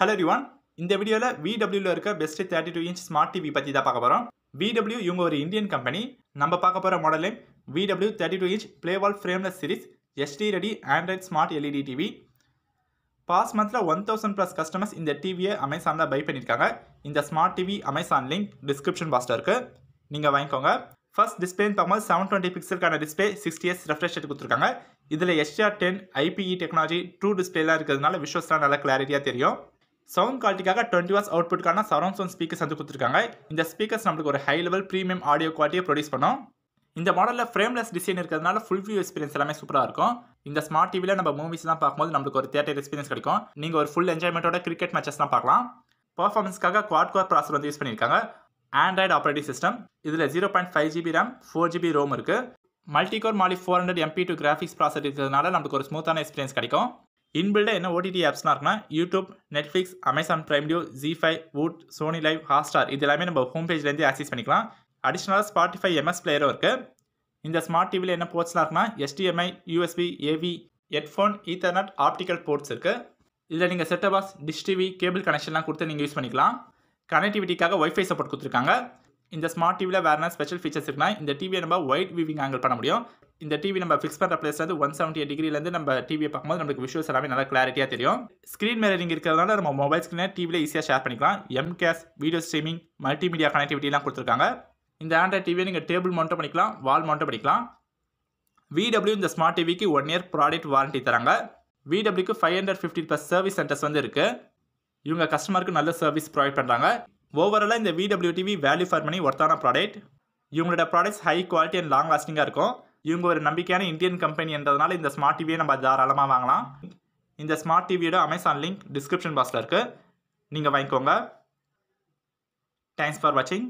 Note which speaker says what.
Speaker 1: Hello ரிவான் இந்த வீடியோவில் விடபிள்யூவில் இருக்க best thirty two inch smart TV பற்றி தான் பார்க்க போகிறோம் விடபிள்யூ இவங்க ஒரு இந்தியன் கம்பெனி நம்ம பார்க்க போகிற மாடலே VW thirty two inch Playwall frameless series HD ready Android smart LED TV past மந்தில் ஒன் தௌசண்ட் ப்ளஸ் கஸ்டமர்ஸ் இந்த டிவியை அமேசானில் பை பண்ணியிருக்காங்க இந்த smart TV Amazon link description பாக்ஸில் இருக்குது நீங்கள் வாங்கிக்கோங்க. ஃபர்ஸ்ட் டிஸ்பிளேன்னு பார்க்கும்போது செவன் டுவெண்ட்டி பிக்சலுக்கான டிஸ்பிளே சிக்ஸ்டி எஸ் ரெஃப்ரெஷ் கொடுத்துருக்காங்க. இதில் SR ten IPE technology true டிஸ்பிளேலாம் இருக்கிறதுனால விஷுவல்ஸ்லாம் நல்லா கிளாரிட்டியாக தெரியும். சவுண்ட் குவாலிட்டிக்காக டுவெண்ட்டி வாஸ் அவுட்புட்கான சரௌண்ட் சவுண்ட் ஸ்பீக்கர்ஸ் வந்து கொடுத்துருக்காங்க. இந்த ஸ்பீக்கர்ஸ் நம்மளுக்கு ஒரு ஹை லெவல் ப்ரீமியம் ஆடியோ குவாலிட்டியை ப்ரொடியூஸ் பண்ணோம். இந்த மாடலில் ஃப்ரேம்லெஸ் டிசைன் இருக்கிறதுனால ஃபுல் வியூ எக்ஸ்பீரியன்ஸ் எல்லாமே சூப்பராக இருக்கும். இந்த ஸ்மார்ட் டிவியில் நம்ம மூவிஸ்லாம் பார்க்கும்போது நம்மளுக்கு ஒரு தியேட்டர் எக்ஸ்பீரியன்ஸ் கிடைக்கும். நீங்கள் ஒரு ஃபுல் என்ஜாய்மெண்ட்டோட கிரிக்கெட் மேட்சஸ்லாம் பார்க்கலாம். பர்ஃபார்மன்ஸ்க்காக குவாட் கோர் ப்ராசர் வந்து யூஸ் பண்ணியிருக்காங்க. ஆண்ட்ராய்டு ஆப்ரேட்டிங் சிஸ்டம் இதில் zero point five GB RAM four GB ROM இருக்குது multicore Mali four hundred MP two graphics processor இருக்கிறதுனால நமக்கு ஒரு ஸ்மூத்தான எக்ஸ்பீரியன்ஸ் கிடைக்கும். இன்பில்டாக என்ன ஓடிடி ஆப்ஸ்லாம் இருக்குன்னா YouTube Netflix Amazon Prime due Zee five Voot Sony Liv Hotstar இது எல்லாமே நம்ம ஹோம் பேஜ்லேருந்து ஆக்சஸ் பண்ணிக்கலாம். அடிஷ்னலாக ஸ்பாட்டிஃபை எம்எஸ் பிளேயரும் இருக்குது இந்த ஸ்மார்ட் டிவியில் என்ன போர்ட்ஸ்லாம் இருக்குன்னா HDMI USB AV headphone ethernet optical ports இருக்குது இதில் நீங்கள் set top box Dish TV cable கனெக்ஷன்லாம் கொடுத்து நீங்கள் யூஸ் பண்ணிக்கலாம். கனெக்டிவிட்டிக்காக ஒய்ஃபை சப்போர்ட் கொடுத்துருக்காங்க. இந்த ஸ்மார்ட் டிவியில் வேறு என்ன ஸ்பெஷல் ஃபீச்சர்ஸ் இருக்குன்னா இந்த டிவியை நம்ம ஒயிட் விவிங் ஆங்கிள் பண்ண முடியும். இந்த டிவி நம்ம ஃபிக்ஸ் பண்ணுற பிளேஸ்லேருந்து ஒன் செவன்ட்டி எயிட் டிகிரிலேருந்து நம்ம டிவியை பார்க்கும்போது நமக்கு விஷுவல்ஸ் எல்லாமே நல்லா கிளாரிட்டியாக தெரியும். ஸ்க்ரீன் மிரரிங் இருக்கிறதுனால நம்ம மொபைல் ஸ்க்ரீனை டிவியில் ஈஸியாக ஷேர் பண்ணிக்கலாம். எம் கேஸ் வீடியோ ஸ்ட்ரீமிங் மல்டிமீடியா கனெக்டிவிட்டிலாம் கொடுத்துருக்காங்க. இந்த ஆண்ட்ராய்ட் டிவியை நீங்கள் டேபிள் மவுண்ட் பண்ணிக்கலாம் வால் மவுண்ட் பண்ணிக்கலாம். விடபிள்யூ இந்த ஸ்மார்ட் டிவிக்கு ஒன் இயர் ப்ராடக்ட் வாரண்டி தராங்க. விடபிள்யூக்கு five hundred fifty plus service centres வந்து இருக்குது இவங்க கஸ்டமருக்கு நல்ல சர்வீஸ் ப்ரொவைட் பண்ணுறாங்க ஓவராலாக இந்த VW TV value for money ஒர்த்தான ப்ராடக்ட் இவங்களோட products high quality and long லாஸ்டிங்காக இருக்கும். இவங்க ஒரு நம்பிக்கையான இந்தியன் கம்பெனி என்றதுனால இந்த ஸ்மார்ட் டிவியை நம்ம தாராளமாக வாங்கலாம். இந்த ஸ்மார்ட் டிவியோட அமேசான் லிங்க் டிஸ்கிரிப்ஷன் பாக்ஸில் இருக்குது நீங்கள் வாங்கிக்கோங்க. தேங்க்ஸ் ஃபார் வாட்சிங்